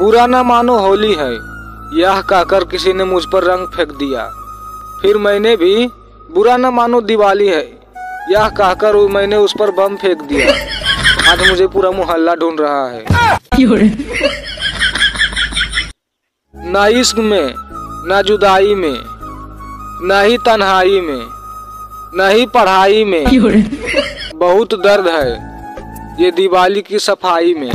बुरा न मानो होली है। यह कहकर किसी ने मुझ पर रंग फेंक दिया। फिर मैंने भी बुरा न मानो दिवाली है। यह कहकर मैंने उस पर बम फेंक दिया। आज मुझे पूरा मोहल्ला ढूंढ रहा है। न इश्क में, न जुदाई में, न ही तन्हाई में, न ही पढ़ाई में। बहुत दर्द है ये दिवाली की सफ़ाई में।